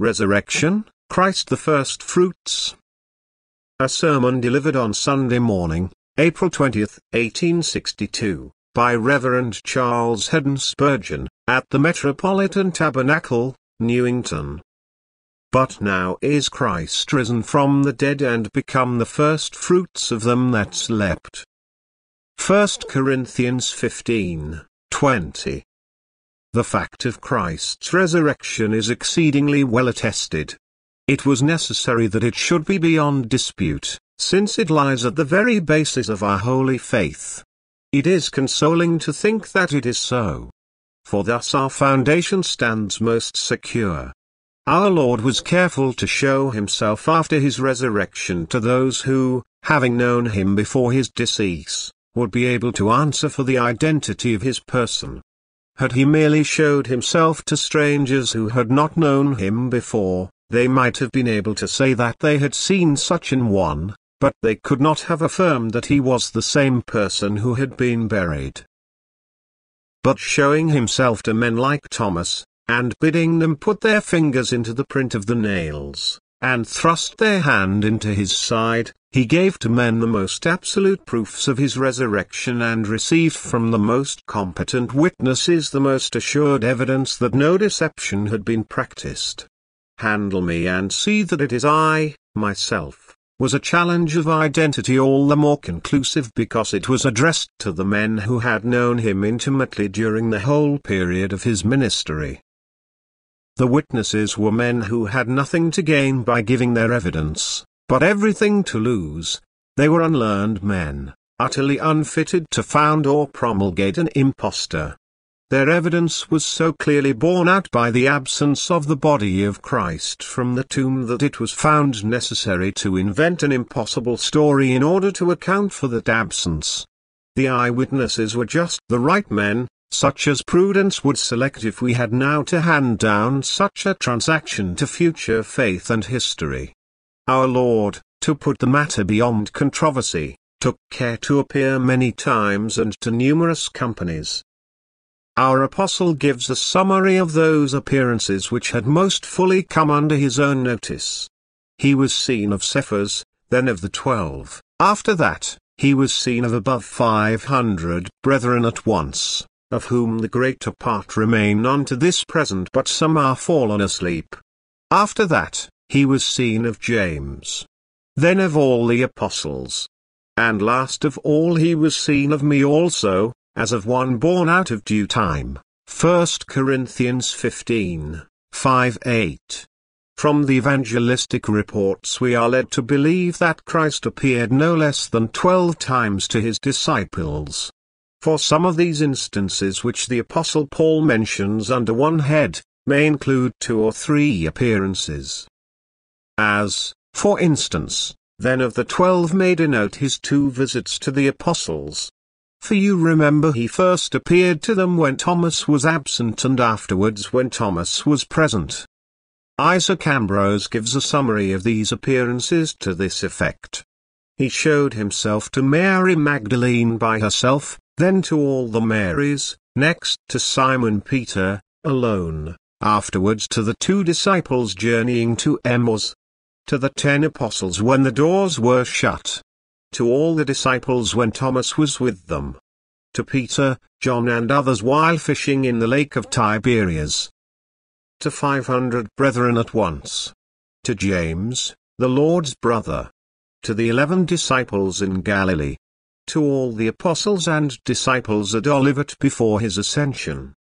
Resurrection, Christ the First Fruits. A sermon delivered on Sunday morning, April 20, 1862, by Reverend Charles Haddon Spurgeon, at the Metropolitan Tabernacle, Newington. But now is Christ risen from the dead and become the first fruits of them that slept. 1 Corinthians 15, 20. The fact of Christ's resurrection is exceedingly well attested. It was necessary that it should be beyond dispute, since it lies at the very basis of our holy faith. It is consoling to think that it is so. For thus our foundation stands most secure. Our Lord was careful to show himself after his resurrection to those who, having known him before his decease, would be able to answer for the identity of his person. Had he merely showed himself to strangers who had not known him before, they might have been able to say that they had seen such an one, but they could not have affirmed that he was the same person who had been buried. But showing himself to men like Thomas, and bidding them put their fingers into the print of the nails, and thrust their hand into his side, he gave to men the most absolute proofs of his resurrection and received from the most competent witnesses the most assured evidence that no deception had been practiced. Handle me and see that it is I, myself, was a challenge of identity all the more conclusive because it was addressed to the men who had known him intimately during the whole period of his ministry. The witnesses were men who had nothing to gain by giving their evidence, but everything to lose. They were unlearned men, utterly unfitted to found or promulgate an impostor. Their evidence was so clearly borne out by the absence of the body of Christ from the tomb that it was found necessary to invent an impossible story in order to account for that absence. The eyewitnesses were just the right men, such as prudence would select if we had now to hand down such a transaction to future faith and history. Our Lord, to put the matter beyond controversy, took care to appear many times and to numerous companies. Our apostle gives a summary of those appearances which had most fully come under his own notice. He was seen of Cephas, then of the twelve, after that, he was seen of above five hundred brethren at once, of whom the greater part remain unto this present but some are fallen asleep. After that, he was seen of James. Then of all the apostles. And last of all he was seen of me also, as of one born out of due time. 1 Corinthians 15, 5 8. From the evangelistic reports we are led to believe that Christ appeared no less than twelve times to his disciples. For some of these instances which the Apostle Paul mentions under one head, may include two or three appearances as, for instance, then of the twelve may denote his two visits to the apostles. For you remember he first appeared to them when Thomas was absent and afterwards when Thomas was present. Isaac Ambrose gives a summary of these appearances to this effect. He showed himself to Mary Magdalene by herself, then to all the Marys, next to Simon Peter, alone, afterwards to the two disciples journeying to Emmaus, to the ten apostles when the doors were shut. To all the disciples when Thomas was with them. To Peter, John and others while fishing in the lake of Tiberias. To five hundred brethren at once. To James, the Lord's brother. To the eleven disciples in Galilee. To all the apostles and disciples at Olivet before his ascension.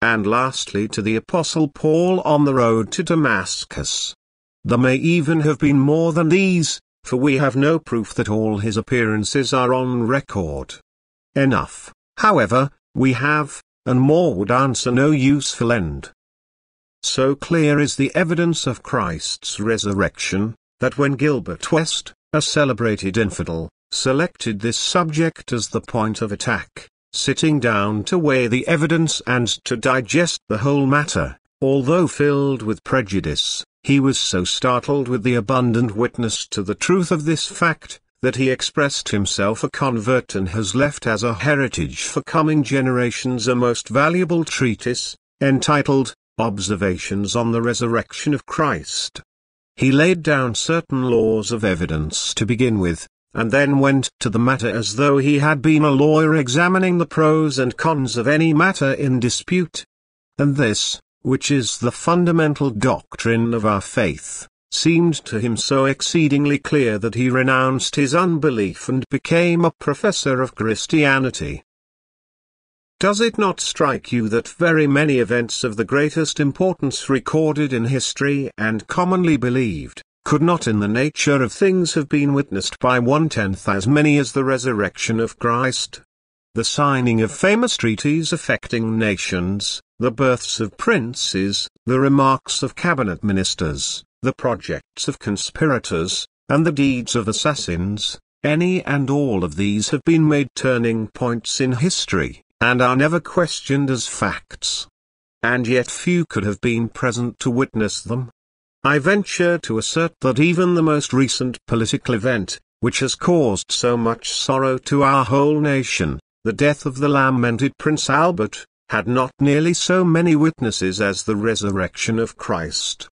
And lastly to the apostle Paul on the road to Damascus. There may even have been more than these, for we have no proof that all his appearances are on record. Enough, however, we have, and more would answer no useful end. So clear is the evidence of Christ's resurrection, that when Gilbert West, a celebrated infidel, selected this subject as the point of attack, sitting down to weigh the evidence and to digest the whole matter, although filled with prejudice, he was so startled with the abundant witness to the truth of this fact, that he expressed himself a convert and has left as a heritage for coming generations a most valuable treatise, entitled, Observations on the Resurrection of Christ. He laid down certain laws of evidence to begin with, and then went to the matter as though he had been a lawyer examining the pros and cons of any matter in dispute. And this, which is the fundamental doctrine of our faith, seemed to him so exceedingly clear that he renounced his unbelief and became a professor of Christianity. Does it not strike you that very many events of the greatest importance recorded in history and commonly believed, could not in the nature of things have been witnessed by one-tenth as many as the resurrection of Christ? The signing of famous treaties affecting nations, the births of princes, the remarks of cabinet ministers, the projects of conspirators, and the deeds of assassins, any and all of these have been made turning points in history and are never questioned as facts. And yet few could have been present to witness them. I venture to assert that even the most recent political event, which has caused so much sorrow to our whole nation, the death of the lamented Prince Albert, had not nearly so many witnesses as the resurrection of Christ.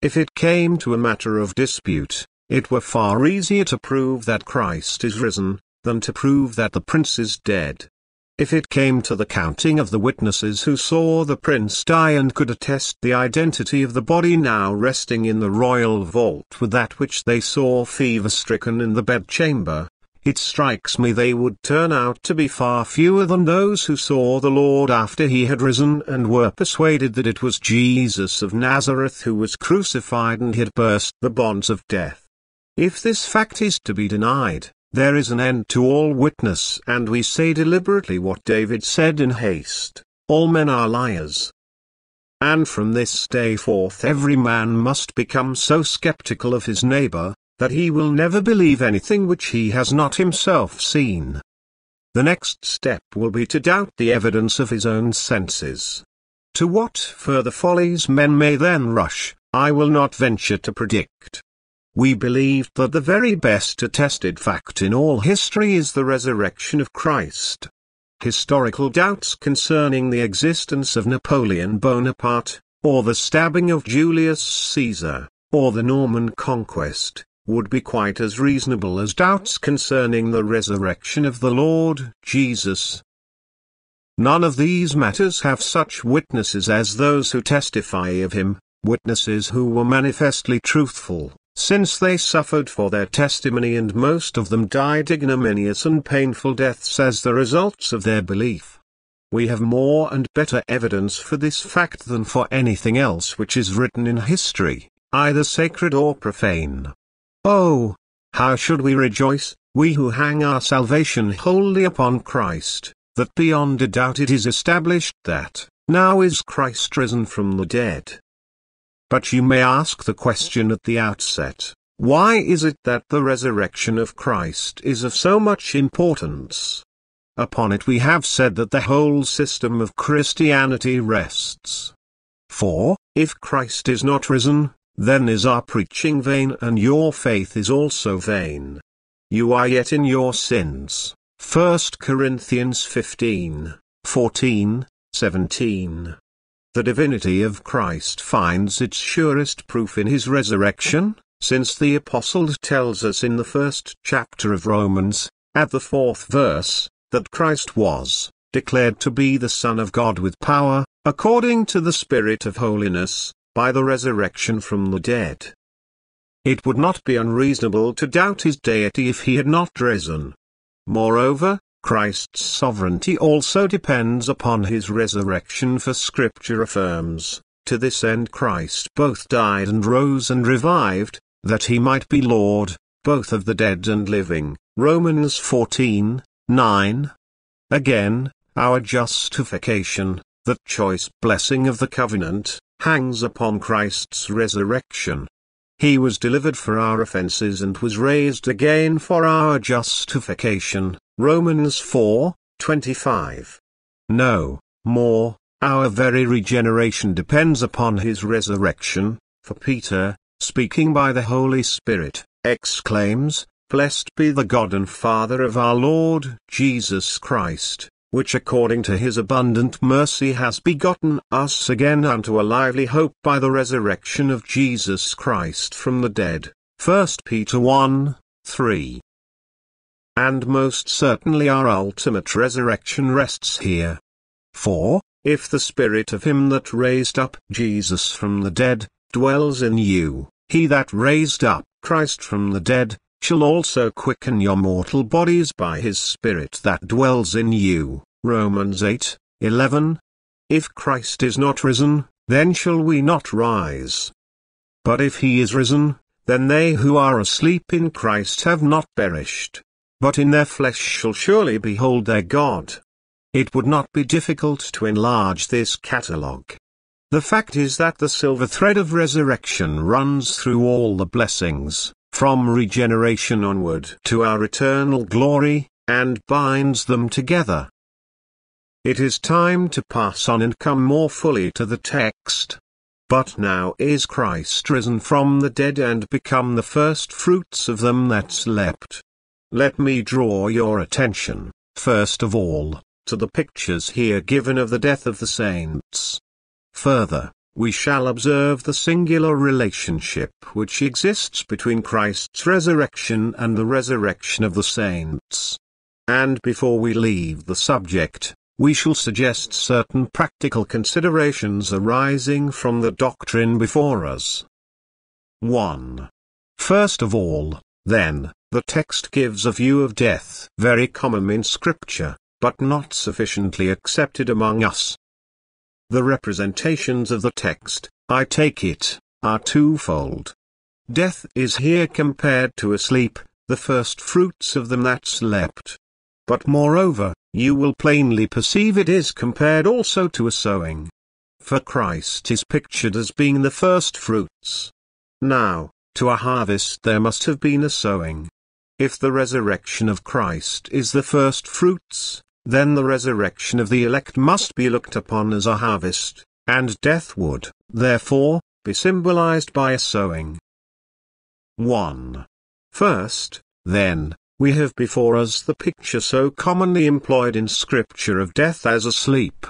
If it came to a matter of dispute, it were far easier to prove that Christ is risen, than to prove that the prince is dead. If it came to the counting of the witnesses who saw the prince die and could attest the identity of the body now resting in the royal vault with that which they saw fever-stricken in the bedchamber, it strikes me they would turn out to be far fewer than those who saw the Lord after he had risen and were persuaded that it was Jesus of Nazareth who was crucified and had burst the bonds of death. If this fact is to be denied, there is an end to all witness and we say deliberately what David said in haste, all men are liars. And from this day forth every man must become so skeptical of his neighbor, that he will never believe anything which he has not himself seen. The next step will be to doubt the evidence of his own senses. To what further follies men may then rush, I will not venture to predict. We believed that the very best attested fact in all history is the resurrection of Christ. Historical doubts concerning the existence of Napoleon Bonaparte, or the stabbing of Julius Caesar, or the Norman conquest, would be quite as reasonable as doubts concerning the resurrection of the Lord Jesus. None of these matters have such witnesses as those who testify of him, witnesses who were manifestly truthful, since they suffered for their testimony and most of them died ignominious and painful deaths as the results of their belief. We have more and better evidence for this fact than for anything else which is written in history, either sacred or profane. Oh, how should we rejoice, we who hang our salvation wholly upon Christ, that beyond a doubt it is established that, now is Christ risen from the dead. But you may ask the question at the outset, why is it that the resurrection of Christ is of so much importance? Upon it we have said that the whole system of Christianity rests. For, if Christ is not risen, then is our preaching vain and your faith is also vain. You are yet in your sins. 1 Corinthians 15, 14, 17. The divinity of Christ finds its surest proof in his resurrection, since the Apostle tells us in the first chapter of Romans, at the fourth verse, that Christ was declared to be the Son of God with power, according to the Spirit of holiness, by the resurrection from the dead. It would not be unreasonable to doubt his deity if he had not risen. Moreover, Christ's sovereignty also depends upon his resurrection for scripture affirms, to this end Christ both died and rose and revived, that he might be Lord, both of the dead and living. Romans 14, 9. Again, our justification, that choice blessing of the covenant, hangs upon Christ's resurrection. He was delivered for our offences and was raised again for our justification. Romans 4, 25. No, more, our very regeneration depends upon his resurrection, for Peter, speaking by the Holy Spirit, exclaims, Blessed be the God and Father of our Lord Jesus Christ, which according to his abundant mercy has begotten us again unto a lively hope by the resurrection of Jesus Christ from the dead. 1 Peter 1, 3. And most certainly our ultimate resurrection rests here. For, if the spirit of him that raised up Jesus from the dead, dwells in you, he that raised up Christ from the dead, shall also quicken your mortal bodies by his Spirit that dwells in you. Romans 8, 11. If Christ is not risen, then shall we not rise. But if he is risen, then they who are asleep in Christ have not perished, but in their flesh shall surely behold their God. It would not be difficult to enlarge this catalogue. The fact is that the silver thread of resurrection runs through all the blessings, from regeneration onward to our eternal glory, and binds them together. It is time to pass on and come more fully to the text. But now is Christ risen from the dead and become the first fruits of them that slept. Let me draw your attention, first of all, to the pictures here given of the death of the saints. Further, we shall observe the singular relationship which exists between Christ's resurrection and the resurrection of the saints. And before we leave the subject, we shall suggest certain practical considerations arising from the doctrine before us. 1. First of all, then, the text gives a view of death very common in Scripture, but not sufficiently accepted among us. The representations of the text, I take it, are twofold. Death is here compared to a sleep, the first fruits of them that slept. But moreover, you will plainly perceive it is compared also to a sowing. For Christ is pictured as being the first fruits. Now, to a harvest there must have been a sowing. If the resurrection of Christ is the first fruits, then the resurrection of the elect must be looked upon as a harvest, and death would, therefore, be symbolized by a sowing. 1. First, then, we have before us the picture so commonly employed in Scripture of death as a sleep.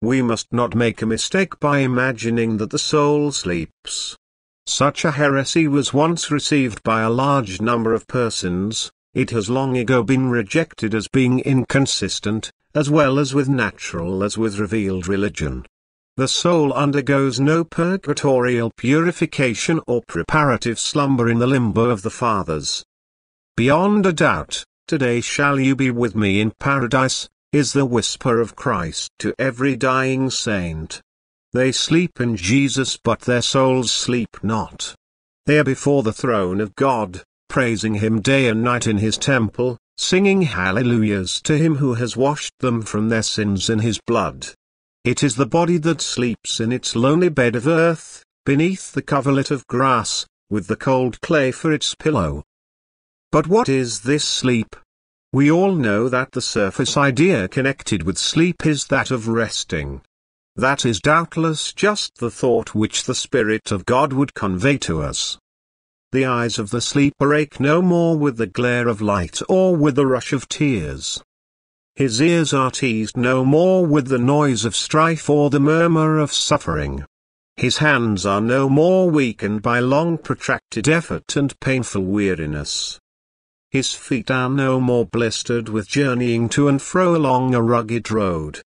We must not make a mistake by imagining that the soul sleeps. Such a heresy was once received by a large number of persons, it has long ago been rejected as being inconsistent, as well as with natural as with revealed religion. The soul undergoes no purgatorial purification or preparative slumber in the limbo of the fathers. Beyond a doubt, today shall you be with me in paradise, is the whisper of Christ to every dying saint. They sleep in Jesus but their souls sleep not. They are before the throne of God, praising him day and night in his temple, singing hallelujahs to him who has washed them from their sins in his blood. It is the body that sleeps in its lonely bed of earth, beneath the coverlet of grass, with the cold clay for its pillow. But what is this sleep? We all know that the surface idea connected with sleep is that of resting. That is doubtless just the thought which the Spirit of God would convey to us. The eyes of the sleeper ache no more with the glare of light or with the rush of tears. His ears are teased no more with the noise of strife or the murmur of suffering. His hands are no more weakened by long protracted effort and painful weariness. His feet are no more blistered with journeying to and fro along a rugged road.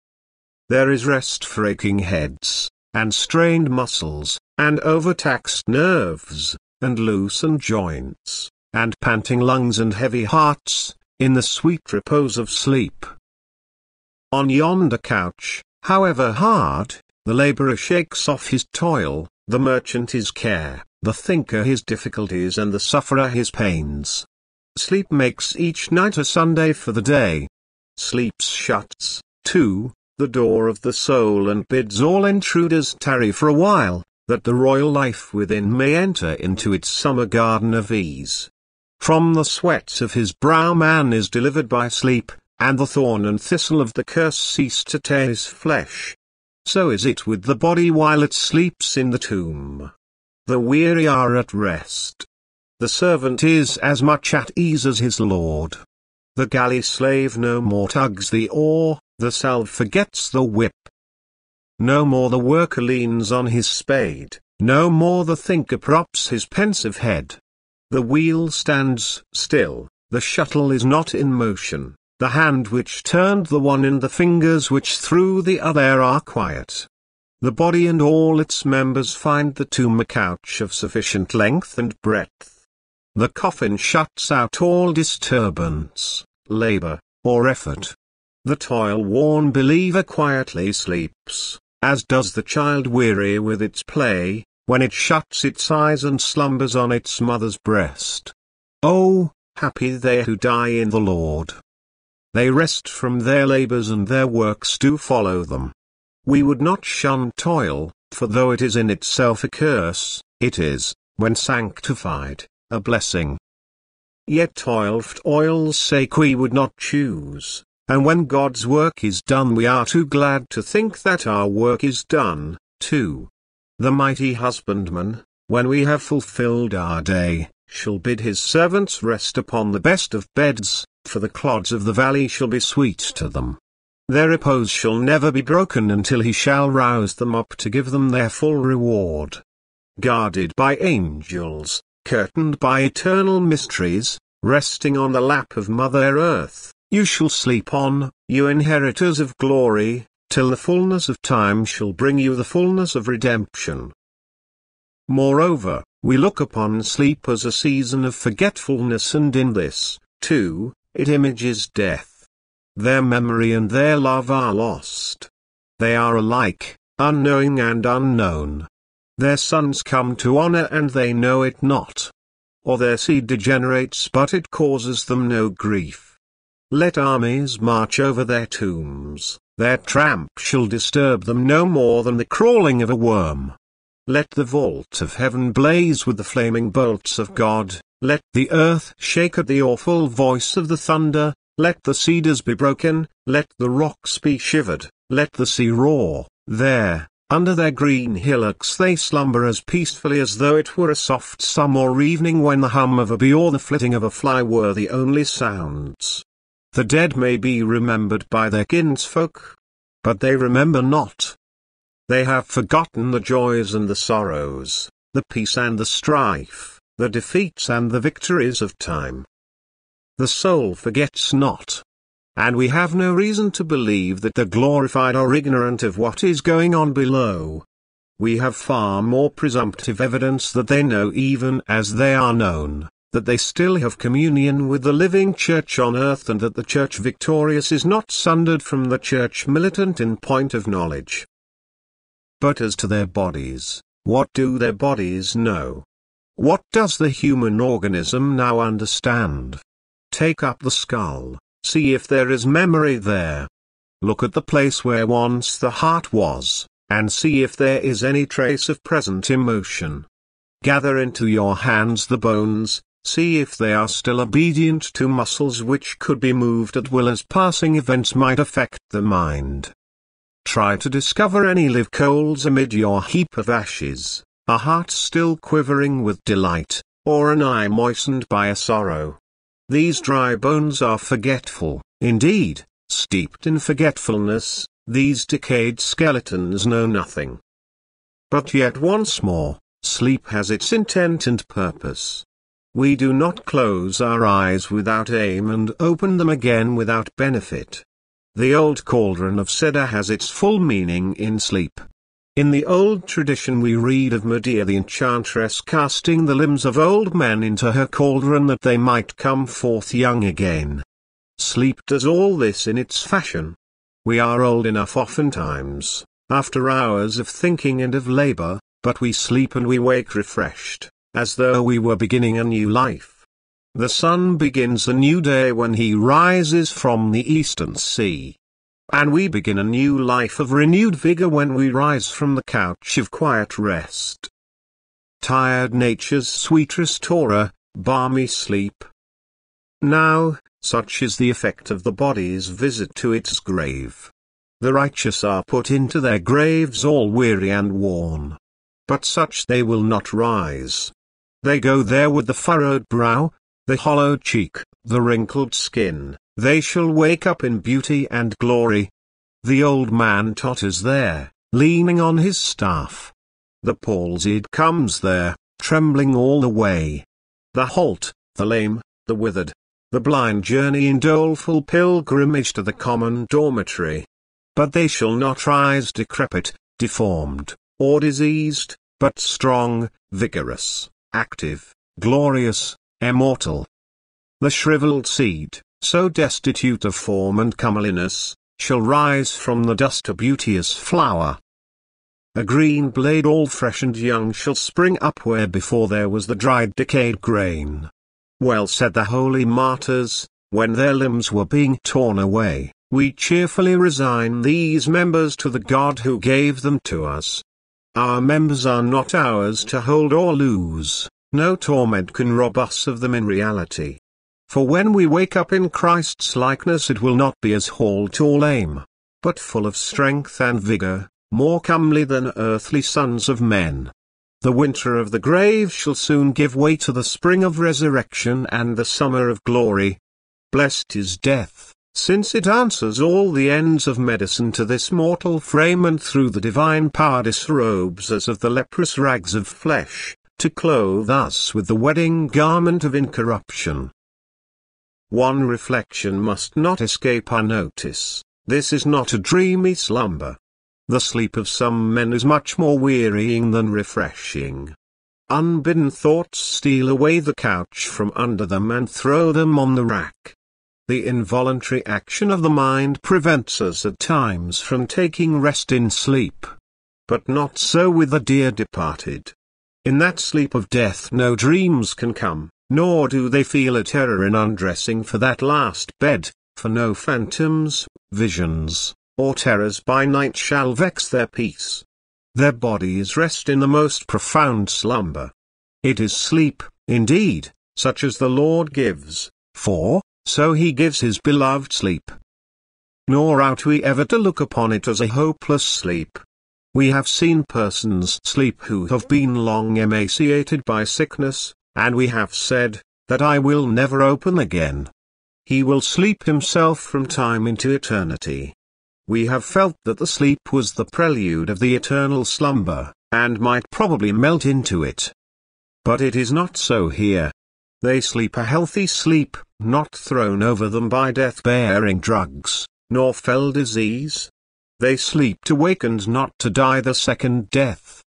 There is rest for aching heads, and strained muscles, and overtaxed nerves, and loosened joints, and panting lungs and heavy hearts, in the sweet repose of sleep. On yonder couch, however hard, the laborer shakes off his toil, the merchant his care, the thinker his difficulties and the sufferer his pains. Sleep makes each night a Sunday for the day. Sleep shuts, too, the door of the soul and bids all intruders tarry for a while, that the royal life within may enter into its summer garden of ease. From the sweat of his brow man is delivered by sleep, and the thorn and thistle of the curse cease to tear his flesh. So is it with the body while it sleeps in the tomb. The weary are at rest. The servant is as much at ease as his lord. The galley slave no more tugs the oar, the salve forgets the whip. No more the worker leans on his spade, no more the thinker props his pensive head. The wheel stands still, the shuttle is not in motion, the hand which turned the one and the fingers which threw the other are quiet. The body and all its members find the tomb a couch of sufficient length and breadth. The coffin shuts out all disturbance, labor, or effort. The toil-worn believer quietly sleeps, as does the child weary with its play, when it shuts its eyes and slumbers on its mother's breast. Oh, happy they who die in the Lord. They rest from their labors and their works do follow them. We would not shun toil, for though it is in itself a curse, it is, when sanctified, a blessing. Yet toil for toil's sake we would not choose, and when God's work is done we are too glad to think that our work is done, too. The mighty husbandman, when we have fulfilled our day, shall bid his servants rest upon the best of beds, for the clods of the valley shall be sweet to them. Their repose shall never be broken until he shall rouse them up to give them their full reward. Guarded by angels, curtained by eternal mysteries, resting on the lap of Mother Earth, you shall sleep on, you inheritors of glory, till the fullness of time shall bring you the fullness of redemption. Moreover, we look upon sleep as a season of forgetfulness and in this, too, it images death. Their memory and their love are lost. They are alike, unknowing and unknown. Their sons come to honor and they know it not. Or their seed degenerates but it causes them no grief. Let armies march over their tombs, their tramp shall disturb them no more than the crawling of a worm. Let the vault of heaven blaze with the flaming bolts of God, let the earth shake at the awful voice of the thunder, let the cedars be broken, let the rocks be shivered, let the sea roar, there, under their green hillocks they slumber as peacefully as though it were a soft summer evening when the hum of a bee or the flitting of a fly were the only sounds. The dead may be remembered by their kinsfolk. But they remember not. They have forgotten the joys and the sorrows, the peace and the strife, the defeats and the victories of time. The soul forgets not. And we have no reason to believe that the glorified are ignorant of what is going on below. We have far more presumptive evidence that they know even as they are known that they still have communion with the living church on earth and that the church victorious is not sundered from the church militant in point of knowledge. But as to their bodies, what do their bodies know? What does the human organism now understand? Take up the skull, see if there is memory there. Look at the place where once the heart was, and see if there is any trace of present emotion. Gather into your hands the bones, See if they are still obedient to muscles which could be moved at will as passing events might affect the mind. Try to discover any live coals amid your heap of ashes, a heart still quivering with delight, or an eye moistened by a sorrow. These dry bones are forgetful, indeed, steeped in forgetfulness, these decayed skeletons know nothing. But yet once more, sleep has its intent and purpose. We do not close our eyes without aim and open them again without benefit. The old cauldron of Medea has its full meaning in sleep. In the old tradition we read of Medea the enchantress casting the limbs of old men into her cauldron that they might come forth young again. Sleep does all this in its fashion. We are old enough oftentimes, after hours of thinking and of labor, but we sleep and we wake refreshed as though we were beginning a new life. The sun begins a new day when he rises from the eastern sea. And we begin a new life of renewed vigor when we rise from the couch of quiet rest. Tired nature's sweet restorer, balmy sleep. Now, such is the effect of the body's visit to its grave. The righteous are put into their graves all weary and worn. But such they will not rise. They go there with the furrowed brow, the hollow cheek, the wrinkled skin, they shall wake up in beauty and glory, The old man totters there, leaning on his staff. The palsied comes there, trembling all the way. The halt, the lame, the withered, the blind journey in doleful pilgrimage to the common dormitory. But they shall not rise decrepit, deformed, or diseased, but strong, vigorous, active, glorious, immortal. The shriveled seed, so destitute of form and comeliness, shall rise from the dust a beauteous flower. A green blade all fresh and young shall spring up where before there was the dried decayed grain. Well said the holy martyrs, when their limbs were being torn away, we cheerfully resign these members to the God who gave them to us. Our members are not ours to hold or lose, no torment can rob us of them in reality. For when we wake up in Christ's likeness it will not be as halt or lame, but full of strength and vigor, more comely than earthly sons of men. The winter of the grave shall soon give way to the spring of resurrection and the summer of glory. Blessed is death, since it answers all the ends of medicine to this mortal frame and through the divine power disrobes us of the leprous rags of flesh, to clothe us with the wedding garment of incorruption. One reflection must not escape our notice, this is not a dreamy slumber. The sleep of some men is much more wearying than refreshing. Unbidden thoughts steal away the couch from under them and throw them on the rack. The involuntary action of the mind prevents us at times from taking rest in sleep. But not so with the dear departed. In that sleep of death no dreams can come, nor do they feel a terror in undressing for that last bed, for no phantoms, visions, or terrors by night shall vex their peace. Their bodies rest in the most profound slumber. It is sleep, indeed, such as the Lord gives, for, so he gives his beloved sleep. Nor ought we ever to look upon it as a hopeless sleep. We have seen persons sleep who have been long emaciated by sickness, and we have said, that I will never open again. He will sleep himself from time into eternity. We have felt that the sleep was the prelude of the eternal slumber, and might probably melt into it. But it is not so here. They sleep a healthy sleep, not thrown over them by death-bearing drugs, nor fell disease. They sleep to wake and not to die the second death.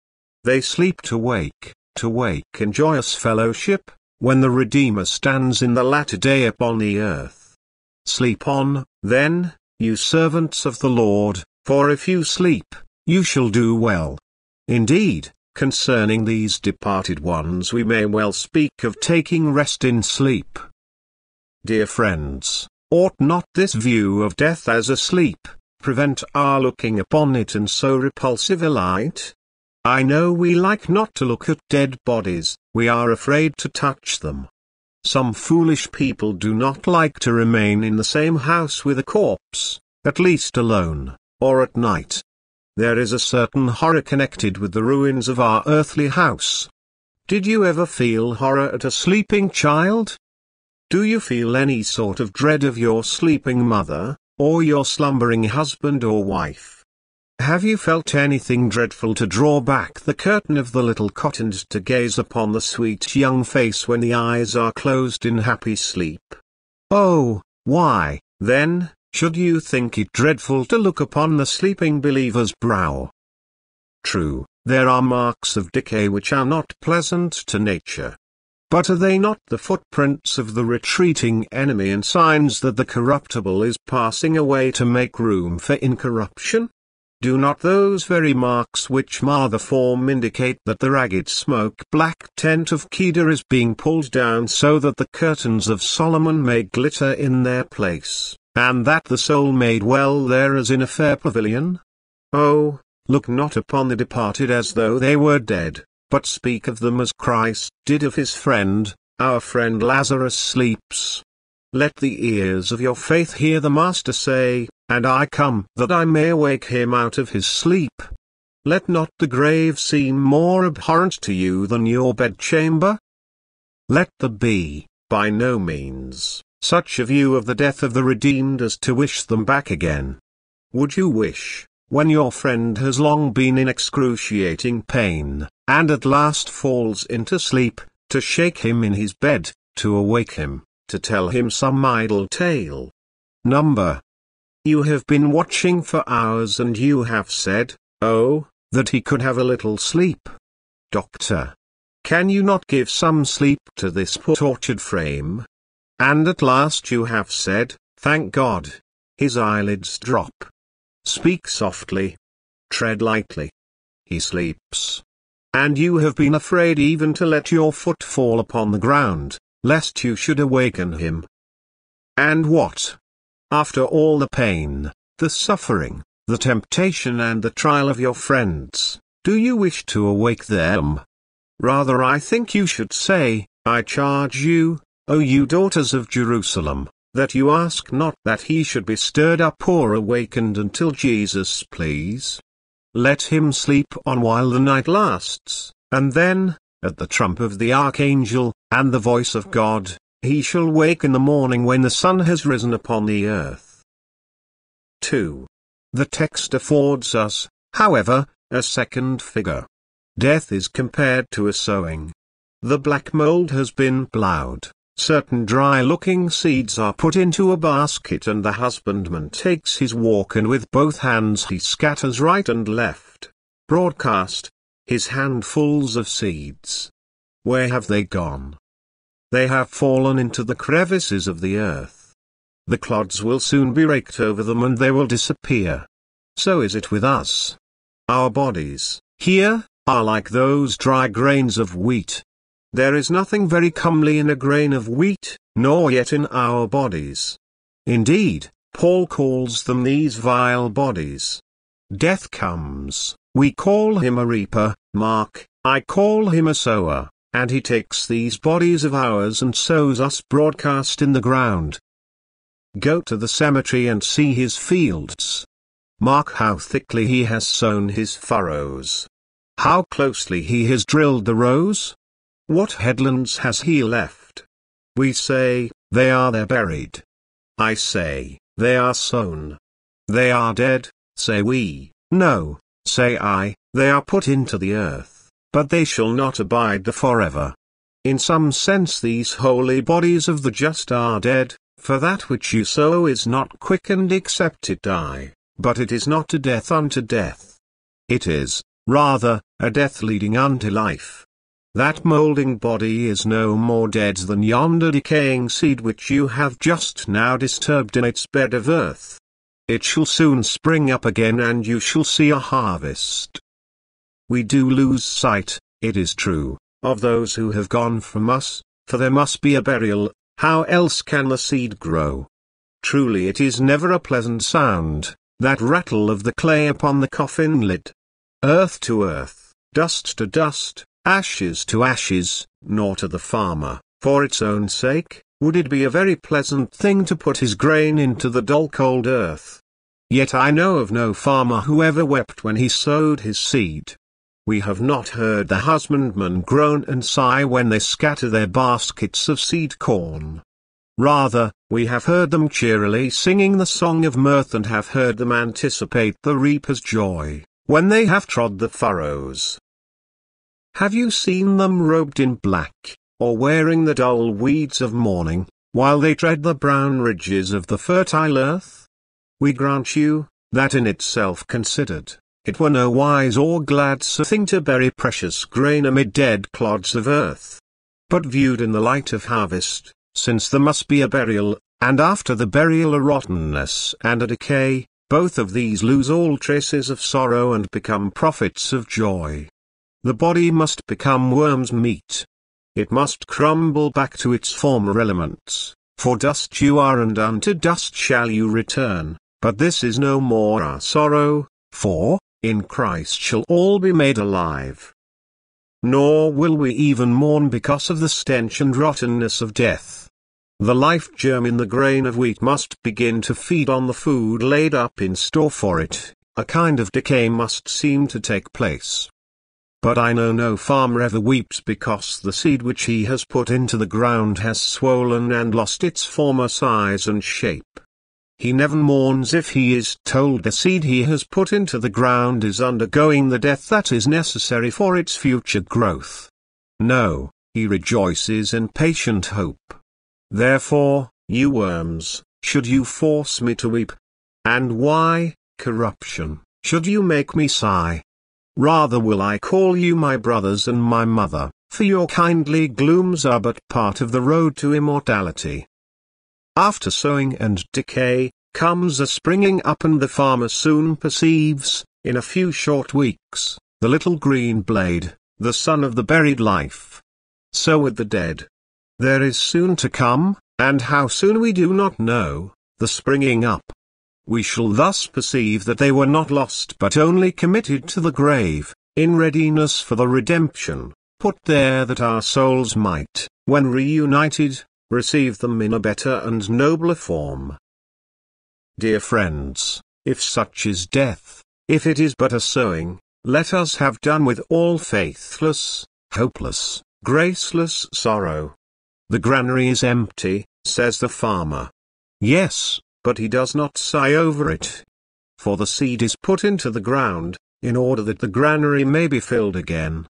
They sleep to wake, to wake in joyous fellowship, when the Redeemer stands in the latter day upon the earth. Sleep on, then, you servants of the Lord, for if you sleep, you shall do well. Indeed, concerning these departed ones we may well speak of taking rest in sleep. Dear friends, ought not this view of death as a sleep, prevent our looking upon it in so repulsive a light? I know we like not to look at dead bodies, we are afraid to touch them. Some foolish people do not like to remain in the same house with a corpse, at least alone, or at night. There is a certain horror connected with the ruins of our earthly house. Did you ever feel horror at a sleeping child? Do you feel any sort of dread of your sleeping mother, or your slumbering husband or wife? Have you felt anything dreadful to draw back the curtain of the little cot and to gaze upon the sweet young face when the eyes are closed in happy sleep? Oh, why, then, should you think it dreadful to look upon the sleeping believer's brow? True, there are marks of decay which are not pleasant to nature. But are they not the footprints of the retreating enemy and signs that the corruptible is passing away to make room for incorruption? Do not those very marks which mar the form indicate that the ragged smoke-black tent of Kedar is being pulled down so that the curtains of Solomon may glitter in their place, and that the soul may dwell there as in a fair pavilion? Oh, look not upon the departed as though they were dead, but speak of them as Christ did of his friend, our friend Lazarus sleeps. Let the ears of your faith hear the Master say, and I come that I may awake him out of his sleep. Let not the grave seem more abhorrent to you than your bedchamber. Let there be, by no means, such a view of the death of the redeemed as to wish them back again. would you wish, when your friend has long been in excruciating pain, and at last falls into sleep, to shake him in his bed, to awake him, to tell him some idle tale? Number. You have been watching for hours and you have said, oh, that he could have a little sleep. Doctor. Can you not give some sleep to this poor tortured frame? And at last you have said, thank God. His eyelids drop. Speak softly. Tread lightly. He sleeps. And you have been afraid even to let your foot fall upon the ground, lest you should awaken him. And what? After all the pain, the suffering, the temptation and the trial of your friends, do you wish to awake them? Rather I think you should say, I charge you, O you daughters of Jerusalem, that you ask not that he should be stirred up or awakened until Jesus please. Let him sleep on while the night lasts, and then, at the trump of the archangel, and the voice of God, he shall wake in the morning when the sun has risen upon the earth. 2. The text affords us, however, a second figure. Death is compared to a sowing. The black mold has been ploughed. Certain dry-looking seeds are put into a basket and the husbandman takes his walk and with both hands he scatters right and left. Broadcast, his handfuls of seeds. Where have they gone? They have fallen into the crevices of the earth. The clods will soon be raked over them and they will disappear. So is it with us. Our bodies, here, are like those dry grains of wheat, there is nothing very comely in a grain of wheat, nor yet in our bodies. Indeed, Paul calls them these vile bodies. Death comes, we call him a reaper, Mark, I call him a sower, and he takes these bodies of ours and sows us broadcast in the ground. Go to the cemetery and see his fields. Mark how thickly he has sown his furrows. How closely he has drilled the rows. What headlands has he left? We say, they are there buried. I say, they are sown. They are dead, say we, no, say I, they are put into the earth, but they shall not abide the forever. In some sense these holy bodies of the just are dead, for that which you sow is not quickened except it die, but it is not a death unto death. It is, rather, a death leading unto life. That moulding body is no more dead than yonder decaying seed which you have just now disturbed in its bed of earth. It shall soon spring up again and you shall see a harvest. We do lose sight, it is true, of those who have gone from us, for there must be a burial, how else can the seed grow? Truly it is never a pleasant sound, that rattle of the clay upon the coffin lid. Earth to earth, dust to dust, ashes to ashes, nor to the farmer, for its own sake, would it be a very pleasant thing to put his grain into the dull cold earth. Yet I know of no farmer who ever wept when he sowed his seed. We have not heard the husbandmen groan and sigh when they scatter their baskets of seed corn. Rather, we have heard them cheerily singing the song of mirth and have heard them anticipate the reaper's joy, when they have trod the furrows. Have you seen them robed in black, or wearing the dull weeds of mourning, while they tread the brown ridges of the fertile earth? We grant you, that in itself considered, it were no wise or gladsome thing to bury precious grain amid dead clods of earth. But viewed in the light of harvest, since there must be a burial, and after the burial a rottenness and a decay, both of these lose all traces of sorrow and become prophets of joy. The body must become worm's meat. It must crumble back to its former elements, for dust you are and unto dust shall you return, but this is no more our sorrow, for, in Christ shall all be made alive. Nor will we even mourn because of the stench and rottenness of death. The life germ in the grain of wheat must begin to feed on the food laid up in store for it, a kind of decay must seem to take place. But I know no farmer ever weeps because the seed which he has put into the ground has swollen and lost its former size and shape. he never mourns if he is told the seed he has put into the ground is undergoing the death that is necessary for its future growth. No, he rejoices in patient hope. Therefore, you worms, should you force me to weep? And why, corruption, should you make me sigh? Rather will I call you my brothers and my mother, for your kindly glooms are but part of the road to immortality. After sowing and decay, comes a springing up and the farmer soon perceives, in a few short weeks, the little green blade, the son of the buried life. So with the dead. There is soon to come, and how soon we do not know, the springing up. We shall thus perceive that they were not lost but only committed to the grave, in readiness for the redemption, put there that our souls might, when reunited, receive them in a better and nobler form. Dear friends, if such is death, if it is but a sowing, let us have done with all faithless, hopeless, graceless sorrow. The granary is empty, says the farmer. Yes, but he does not sigh over it. For the seed is put into the ground, in order that the granary may be filled again.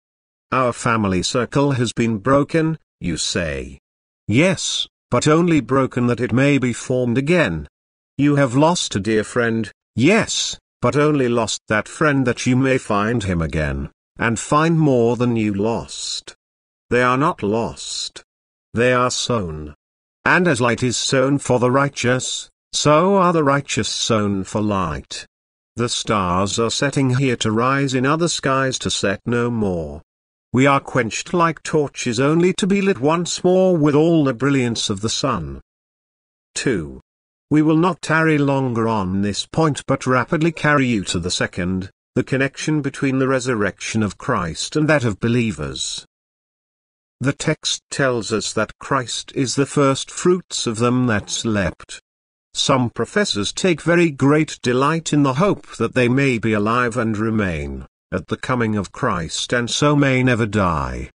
Our family circle has been broken, you say. Yes, but only broken that it may be formed again. You have lost a dear friend, yes, but only lost that friend that you may find him again, and find more than you lost. They are not lost. They are sown. And as light is sown for the righteous, so are the righteous sown for light. The stars are setting here to rise in other skies to set no more. We are quenched like torches only to be lit once more with all the brilliance of the sun. 2. We will not tarry longer on this point but rapidly carry you to the second, the connection between the resurrection of Christ and that of believers. The text tells us that Christ is the first fruits of them that slept. Some professors take very great delight in the hope that they may be alive and remain, at the coming of Christ and so may never die.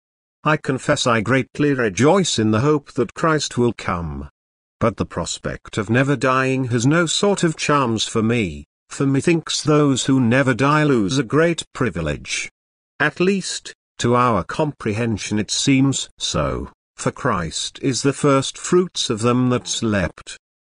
I confess I greatly rejoice in the hope that Christ will come. But the prospect of never dying has no sort of charms for me, for methinks those who never die lose a great privilege. At least, to our comprehension it seems so, for Christ is the first fruits of them that slept.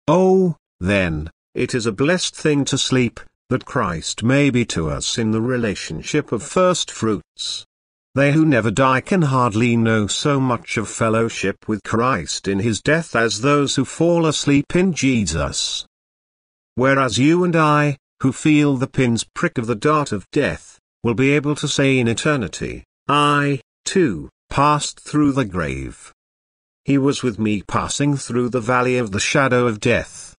Oh, then, it is a blessed thing to sleep, that Christ may be to us in the relationship of first fruits. They who never die can hardly know so much of fellowship with Christ in his death as those who fall asleep in Jesus. Whereas you and I, who feel the pin's prick of the dart of death, will be able to say in eternity, I, too, passed through the grave. He was with me passing through the valley of the shadow of death.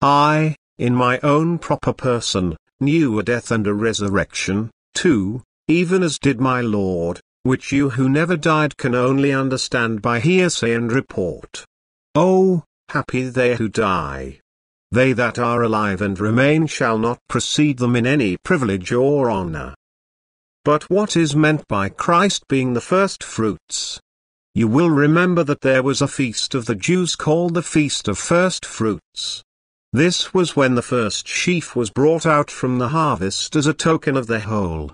I, in my own proper person, knew a death and a resurrection, too, even as did my Lord, which you who never died can only understand by hearsay and report. Oh, happy they who die. They that are alive and remain shall not precede them in any privilege or honor. But what is meant by Christ being the first fruits? You will remember that there was a feast of the Jews called the Feast of First Fruits. This was when the first sheaf was brought out from the harvest as a token of the whole.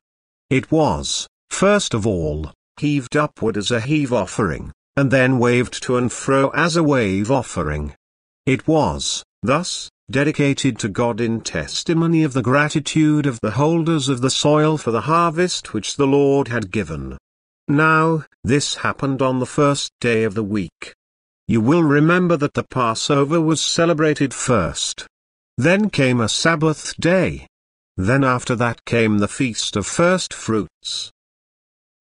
It was, first of all, heaved upward as a heave offering, and then waved to and fro as a wave offering. It was, thus, dedicated to God in testimony of the gratitude of the holders of the soil for the harvest which the Lord had given. Now, this happened on the first day of the week. You will remember that the Passover was celebrated first. Then came a Sabbath day. Then after that came the Feast of First Fruits.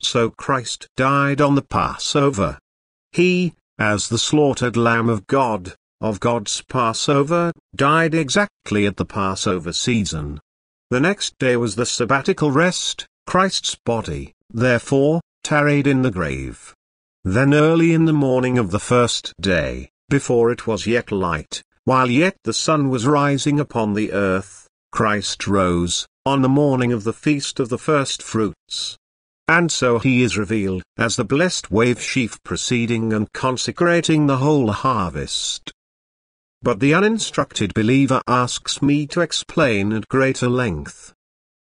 So Christ died on the Passover. He, as the slaughtered Lamb of God, of God's Passover, died exactly at the Passover season. The next day was the sabbatical rest, Christ's body, therefore, tarried in the grave. Then early in the morning of the first day, before it was yet light, while yet the sun was rising upon the earth, Christ rose, on the morning of the feast of the first fruits. And so he is revealed, as the blessed wave sheaf preceding and consecrating the whole harvest. but the uninstructed believer asks me to explain at greater length.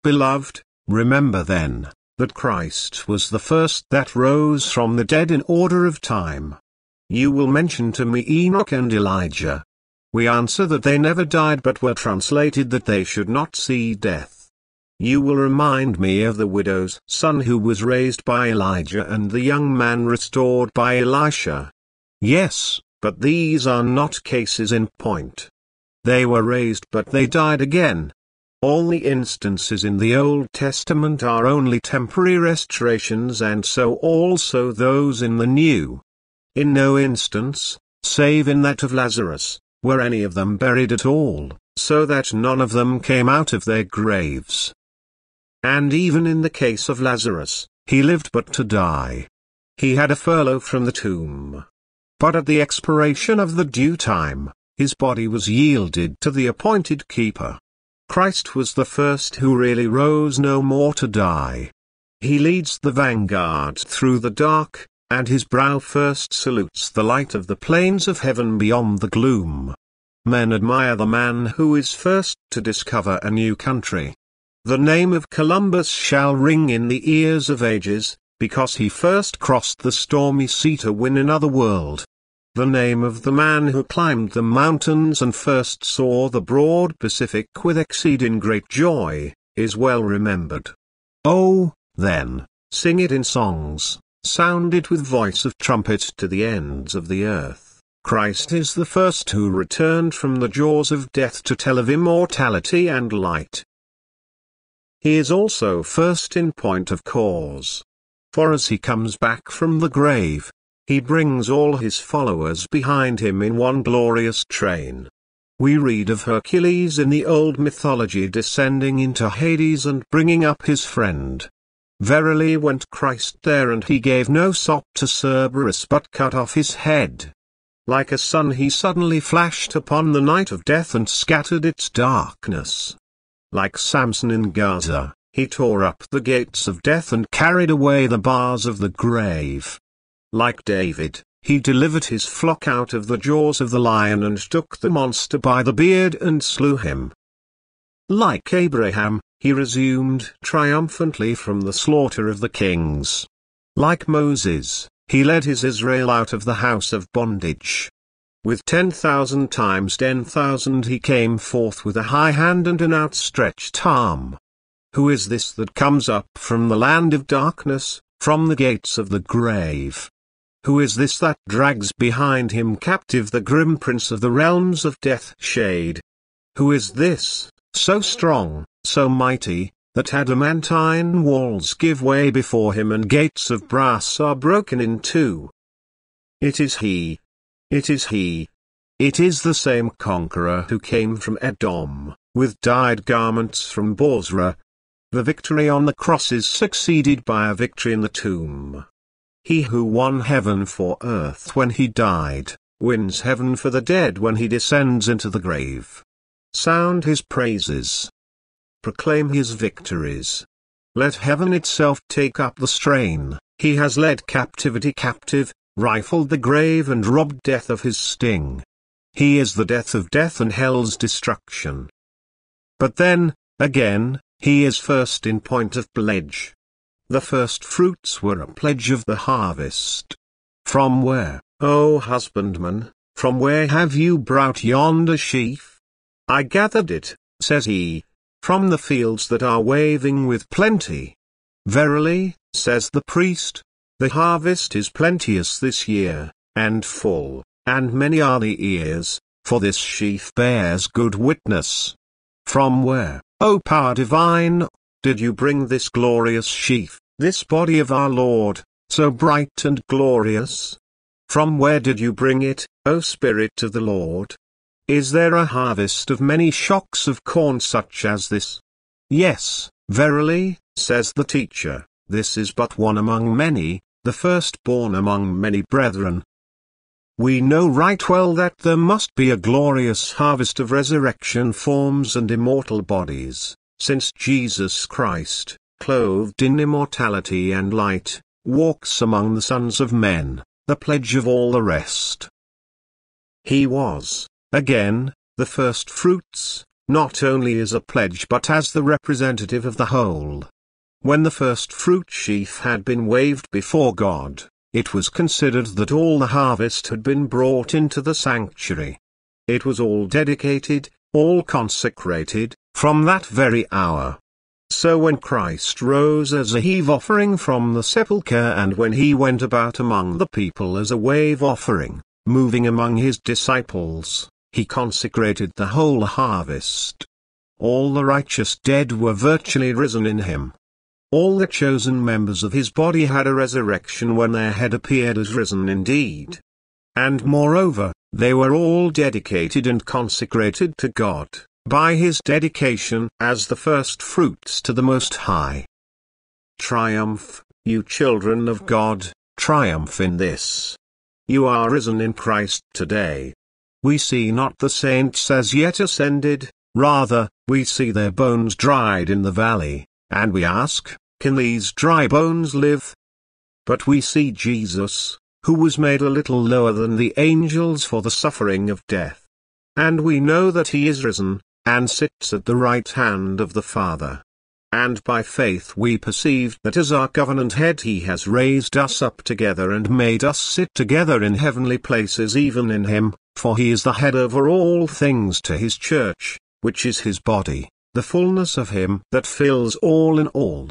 Beloved, remember then, that Christ was the first that rose from the dead in order of time. You will mention to me Enoch and Elijah. We answer that they never died but were translated that they should not see death. You will remind me of the widow's son who was raised by Elijah and the young man restored by Elisha. Yes, but these are not cases in point. They were raised but they died again. All the instances in the Old Testament are only temporary restorations and so also those in the New. In no instance, save in that of Lazarus, were any of them buried at all, so that none of them came out of their graves. And even in the case of Lazarus, he lived but to die. He had a furlough from the tomb. But at the expiration of the due time, his body was yielded to the appointed keeper. Christ was the first who really rose no more to die. He leads the vanguard through the dark, and his brow first salutes the light of the plains of heaven beyond the gloom. Men admire the man who is first to discover a new country. The name of Columbus shall ring in the ears of ages, because he first crossed the stormy sea to win another world. The name of the man who climbed the mountains and first saw the broad Pacific with exceeding great joy, is well remembered. Oh, then, sing it in songs, sound it with voice of trumpet to the ends of the earth. Christ is the first who returned from the jaws of death to tell of immortality and light. He is also first in point of cause. For as he comes back from the grave, he brings all his followers behind him in one glorious train. We read of Hercules in the old mythology descending into Hades and bringing up his friend. Verily went Christ there and he gave no sop to Cerberus but cut off his head. Like a sun he suddenly flashed upon the night of death and scattered its darkness. Like Samson in Gaza, he tore up the gates of death and carried away the bars of the grave. Like David, he delivered his flock out of the jaws of the lion and took the monster by the beard and slew him. Like Abraham, he resumed triumphantly from the slaughter of the kings. Like Moses, he led his Israel out of the house of bondage. With ten thousand times ten thousand he came forth with a high hand and an outstretched arm. Who is this that comes up from the land of darkness, from the gates of the grave? Who is this that drags behind him captive the grim prince of the realms of death shade? Who is this, so strong, so mighty, that adamantine walls give way before him and gates of brass are broken in two? It is he, it is he. It is the same conqueror who came from Edom, with dyed garments from Bozrah. The victory on the cross is succeeded by a victory in the tomb. He who won heaven for earth when he died, wins heaven for the dead when he descends into the grave. Sound his praises. Proclaim his victories. Let heaven itself take up the strain. He has led captivity captive, rifled the grave and robbed death of his sting. He is the death of death and hell's destruction. But then, again, he is first in point of pledge. The first fruits were a pledge of the harvest. From where, O husbandman, from where have you brought yonder sheaf? I gathered it, says he, from the fields that are waving with plenty. Verily, says the priest, the harvest is plenteous this year, and full, and many are the ears, for this sheaf bears good witness. From where, O power divine, did you bring this glorious sheaf, this body of our Lord, so bright and glorious? From where did you bring it, O Spirit of the Lord? Is there a harvest of many shocks of corn such as this? Yes, verily, says the teacher, this is but one among many, the firstborn among many brethren. We know right well that there must be a glorious harvest of resurrection forms and immortal bodies, since Jesus Christ, clothed in immortality and light, walks among the sons of men, the pledge of all the rest. He was, Again, the first fruits, not only as a pledge but as the representative of the whole. When the first fruit sheaf had been waved before God, it was considered that all the harvest had been brought into the sanctuary. It was all dedicated, all consecrated, from that very hour. So when Christ rose as a heave offering from the sepulchre and when he went about among the people as a wave offering, moving among his disciples, he consecrated the whole harvest. All the righteous dead were virtually risen in him. All the chosen members of his body had a resurrection when their head appeared as risen indeed. And moreover, they were all dedicated and consecrated to God, by his dedication as the first fruits to the Most High. Triumph, you children of God, triumph in this. You are risen in Christ today. We see not the saints as yet ascended, rather, we see their bones dried in the valley, and we ask, Can these dry bones live? But we see Jesus, who was made a little lower than the angels for the suffering of death. And we know that he is risen, and sits at the right hand of the Father. And by faith we perceive that as our covenant head he has raised us up together and made us sit together in heavenly places even in him, for he is the head over all things to his church, which is his body, the fullness of him that fills all in all.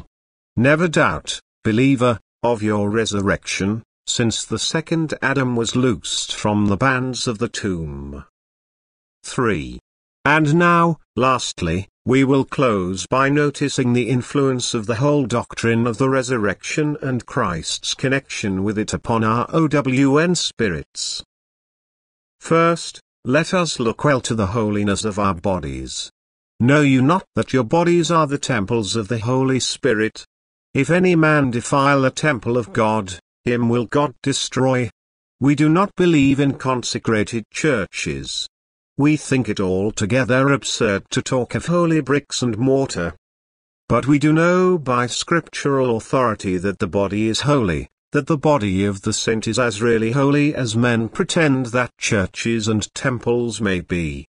Never doubt, believer, of your resurrection, since the second Adam was loosed from the bands of the tomb. 3. And now, lastly, we will close by noticing the influence of the whole doctrine of the resurrection and Christ's connection with it upon our OWN spirits. First, let us look well to the holiness of our bodies. Know you not that your bodies are the temples of the Holy Spirit? If any man defile a temple of God, him will God destroy. We do not believe in consecrated churches. We think it altogether absurd to talk of holy bricks and mortar. But we do know by scriptural authority that the body is holy, that the body of the saint is as really holy as men pretend that churches and temples may be.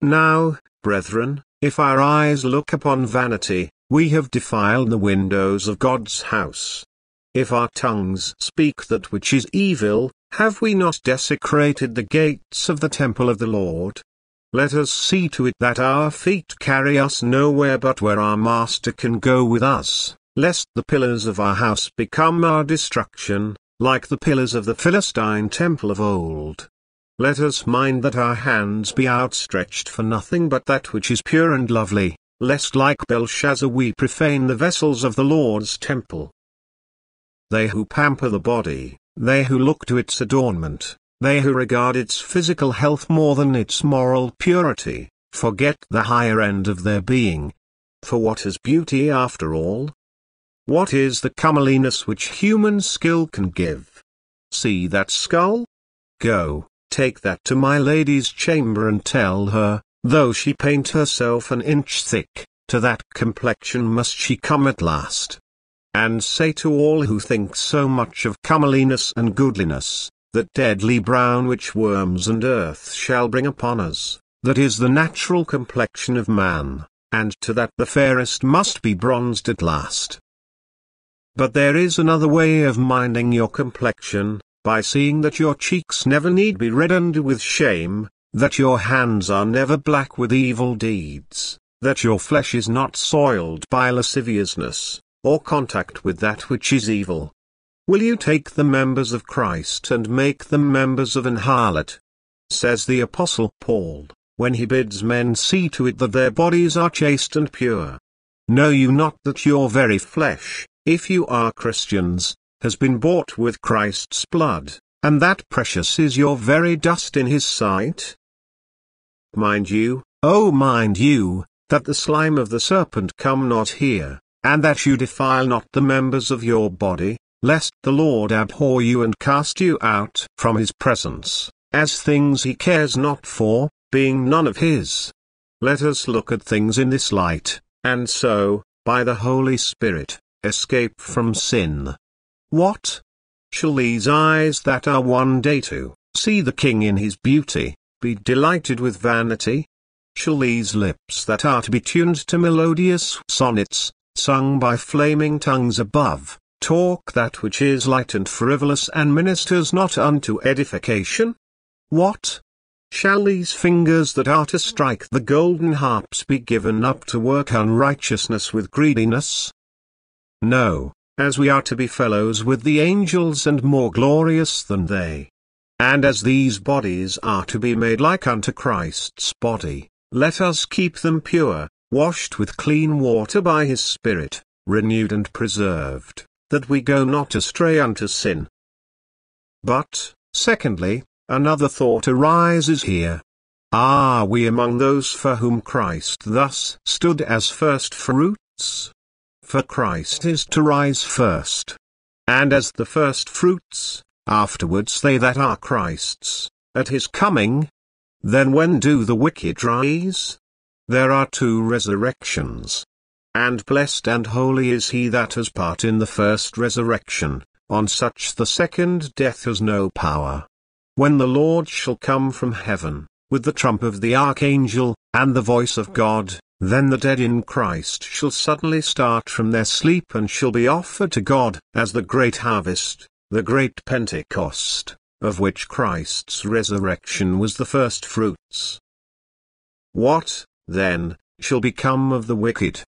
Now, brethren, if our eyes look upon vanity, we have defiled the windows of God's house. If our tongues speak that which is evil, have we not desecrated the gates of the temple of the Lord? Let us see to it that our feet carry us nowhere but where our Master can go with us lest the pillars of our house become our destruction, like the pillars of the Philistine temple of old. Let us mind that our hands be outstretched for nothing but that which is pure and lovely, lest like Belshazzar we profane the vessels of the Lord's temple. They who pamper the body, they who look to its adornment, they who regard its physical health more than its moral purity, forget the higher end of their being. For what is beauty after all? What is the comeliness which human skill can give? See that skull? Go, take that to my lady's chamber and tell her, though she paint herself an inch thick, to that complexion must she come at last. And say to all who think so much of comeliness and goodliness, that deadly brown which worms and earth shall bring upon us, that is the natural complexion of man, and to that the fairest must be bronzed at last. But there is another way of minding your complexion, by seeing that your cheeks never need be reddened with shame, that your hands are never black with evil deeds, that your flesh is not soiled by lasciviousness, or contact with that which is evil. Will you take the members of Christ and make them members of an harlot? Says the Apostle Paul, when he bids men see to it that their bodies are chaste and pure. Know you not that your very flesh, if you are Christians, has been bought with Christ's blood, and that precious is your very dust in his sight? Mind you, oh mind you, that the slime of the serpent come not here, and that you defile not the members of your body, lest the Lord abhor you and cast you out from his presence, as things he cares not for, being none of his. Let us look at things in this light, and so, by the Holy Spirit, escape from sin. What? Shall these eyes that are one day to see the King in his beauty, be delighted with vanity? Shall these lips that are to be tuned to melodious sonnets, sung by flaming tongues above, talk that which is light and frivolous and ministers not unto edification? What? Shall these fingers that are to strike the golden harps be given up to work unrighteousness with greediness? No, as we are to be fellows with the angels and more glorious than they. And as these bodies are to be made like unto Christ's body, let us keep them pure, washed with clean water by his Spirit, renewed and preserved, that we go not astray unto sin. But, secondly, another thought arises here. Are we among those for whom Christ thus stood as first fruits? For Christ is to rise first. And as the first fruits, afterwards they that are Christ's, at his coming. Then when do the wicked rise? There are two resurrections. And blessed and holy is he that has part in the first resurrection, on such the second death has no power. When the Lord shall come from heaven, with the trump of the archangel, and the voice of God, then the dead in Christ shall suddenly start from their sleep and shall be offered to God, as the great harvest, the great Pentecost, of which Christ's resurrection was the first fruits. What, then, shall become of the wicked?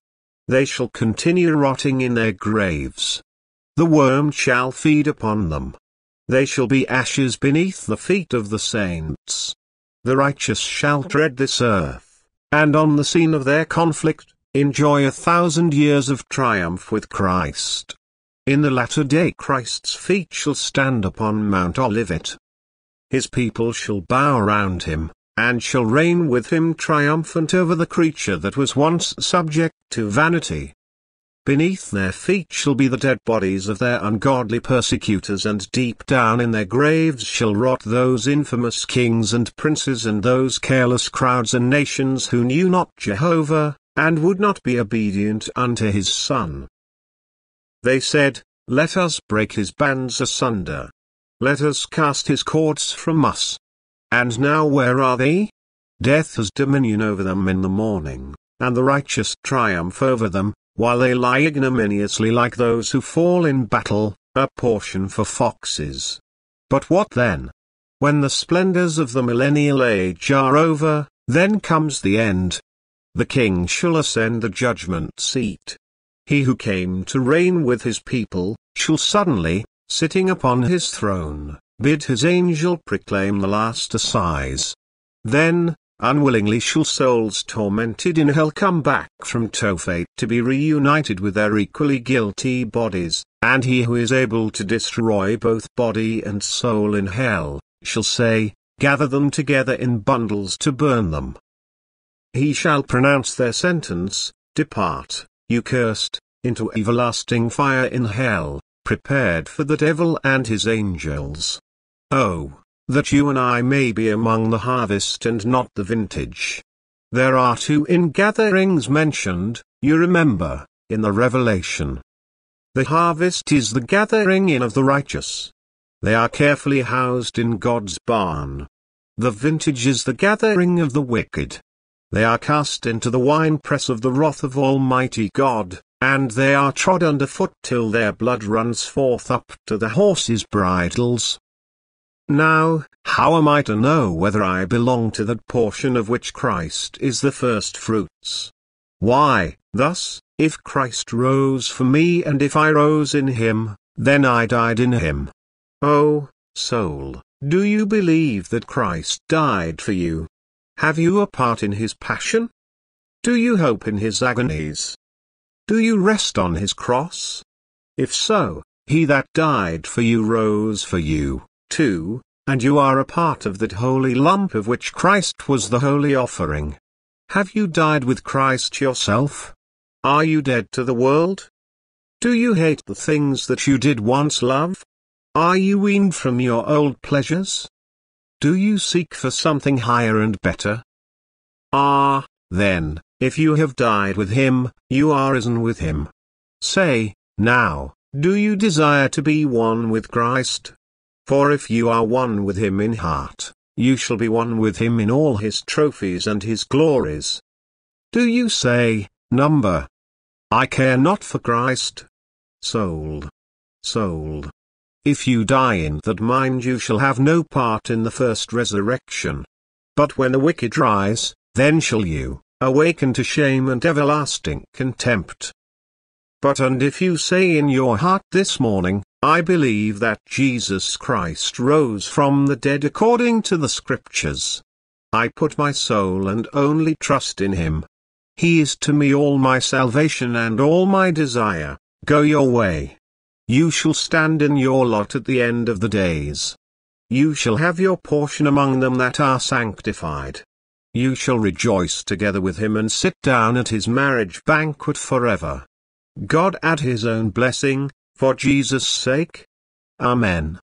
They shall continue rotting in their graves. The worm shall feed upon them. They shall be ashes beneath the feet of the saints. The righteous shall tread this earth, and on the scene of their conflict, enjoy a thousand years of triumph with Christ. In the latter day Christ's feet shall stand upon Mount Olivet. His people shall bow round him, and shall reign with him triumphant over the creature that was once subject to vanity. Beneath their feet shall be the dead bodies of their ungodly persecutors and deep down in their graves shall rot those infamous kings and princes and those careless crowds and nations who knew not Jehovah, and would not be obedient unto his Son. They said, Let us break his bands asunder. Let us cast his cords from us. And now where are they? Death has dominion over them in the morning, and the righteous triumph over them, while they lie ignominiously like those who fall in battle, a portion for foxes. But what then? When the splendors of the millennial age are over, then comes the end. The king shall ascend the judgment seat. He who came to reign with his people, shall suddenly, sitting upon his throne, bid his angel proclaim the last assize. Then, unwillingly shall souls tormented in hell come back from Tophet to be reunited with their equally guilty bodies, and he who is able to destroy both body and soul in hell, shall say, Gather them together in bundles to burn them. He shall pronounce their sentence, Depart, you cursed, into everlasting fire in hell, prepared for the devil and his angels. Oh, that you and I may be among the harvest and not the vintage. There are two ingatherings mentioned, you remember, in the Revelation. The harvest is the gathering in of the righteous. They are carefully housed in God's barn. The vintage is the gathering of the wicked. They are cast into the winepress of the wrath of Almighty God, and they are trod under foot till their blood runs forth up to the horses' bridles. Now, how am I to know whether I belong to that portion of which Christ is the first fruits? Why, thus, if Christ rose for me and if I rose in him, then I died in him. Oh, soul, do you believe that Christ died for you? Have you a part in his passion? Do you hope in his agonies? Do you rest on his cross? If so, he that died for you rose for you too, and you are a part of that holy lump of which Christ was the holy offering. Have you died with Christ yourself? Are you dead to the world? Do you hate the things that you did once love? Are you weaned from your old pleasures? Do you seek for something higher and better? Ah, then, if you have died with him, you are risen with him. Say, now, do you desire to be one with Christ? For if you are one with him in heart, you shall be one with him in all his trophies and his glories. Do you say, number? I care not for Christ. Sold. Sold. If you die in that mind you shall have no part in the first resurrection. But when the wicked rise, then shall you, awaken to shame and everlasting contempt. But and if you say in your heart this morning, I believe that Jesus Christ rose from the dead according to the Scriptures. I put my soul and only trust in Him. He is to me all my salvation and all my desire, go your way. You shall stand in your lot at the end of the days. You shall have your portion among them that are sanctified. You shall rejoice together with him and sit down at his marriage banquet forever. God add his own blessing, for Jesus' sake. Amen.